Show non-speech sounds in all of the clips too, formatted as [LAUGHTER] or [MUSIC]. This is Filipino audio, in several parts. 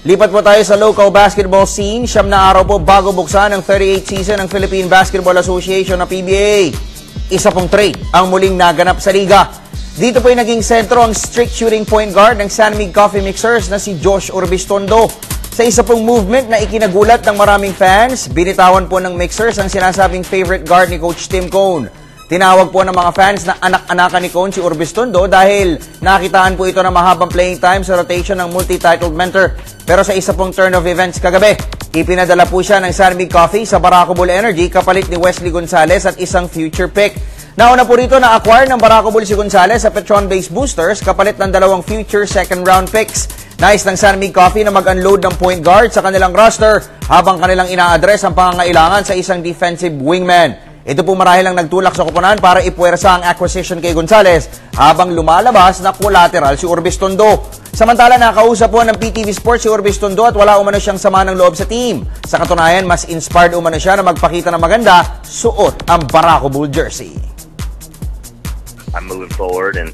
Lipat po tayo sa local basketball scene. Siyam na araw po bago buksan ang 38th season ng Philippine Basketball Association na PBA. Isa pong trade ang muling naganap sa liga. Dito po ay naging sentro ang strict shooting point guard ng San Mig Coffee Mixers na si Josh Urbistondo. Sa isa pong movement na ikinagulat ng maraming fans, binitawan po ng Mixers ang sinasabing favorite guard ni Coach Tim Cone. Tinawag po ng mga fans na anak-anakan ni Cone si Urbistondo dahil nakitaan po ito ng mahabang playing time sa rotation ng multi-titled mentor. Pero sa isa pong turn of events kagabi, ipinadala po siya ng San Coffee sa Barako Bull Energy kapalit ni Wesley Gonzalez at isang future pick. Nauna po rito na-acquire ng Barako Bull si Gonzalez sa Petron-based boosters kapalit ng dalawang future second round picks. Nais ng San Coffee na mag-unload ng point guard sa kanilang roster habang kanilang ina-address ang pangangailangan sa isang defensive wingman. Ito po marahil ang nagtulak sa kupunan para ipuwersa ang acquisition kay Gonzales habang lumalabas na collateral si Urbistondo. Samantala nakausap po ng PTV Sports si Urbistondo at wala umano siyang sama ng loob sa team. Sa katunayan, mas inspired umano siya na magpakita ng maganda, suot ang Barako Bull jersey. I'm moving forward and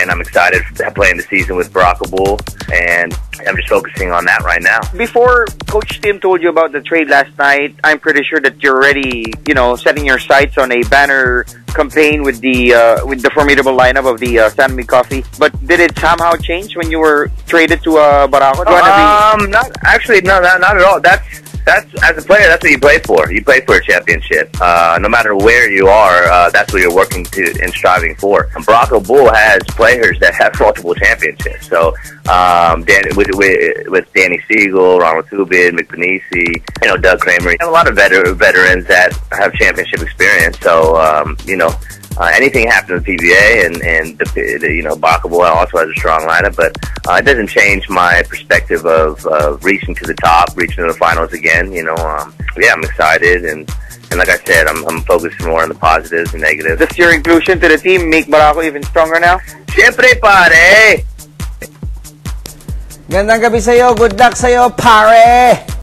and I'm excited to play in the season with Barack Bull and I'm just focusing on that right now. Before Coach Tim told you about the trade last night, I'm pretty sure that you're already, you know, setting your sights on a banner campaign with the uh, with the formidable lineup of the uh, San Mig Coffee. But did it somehow change when you were traded to uh, Barako? Do you wanna be- Um, not actually, no, not, not at all. That's that's as a player, that's what you play for. You play for a championship. Uh, no matter where you are, uh, that's what you're working to and striving for. And Bronco Bull has players that have [LAUGHS] multiple championships. So, um, Dan, with, with with Danny Siegel, Ronald Tubin, McBenisi, you know, Doug Kramer, and a lot of veter- veterans that have championship experience. So, um, you know. Uh, anything happen to the PBA, and and the, the you know Boy also has a strong lineup, but uh, it doesn't change my perspective of uh, reaching to the top, reaching to the finals again. You know, um, yeah, I'm excited, and and like I said, I'm I'm focused more on the positives and negatives. Does your inclusion to the team make Barako even stronger now? Siyempre, pare! Gandang gabi sa'yo, good luck sa'yo, pare!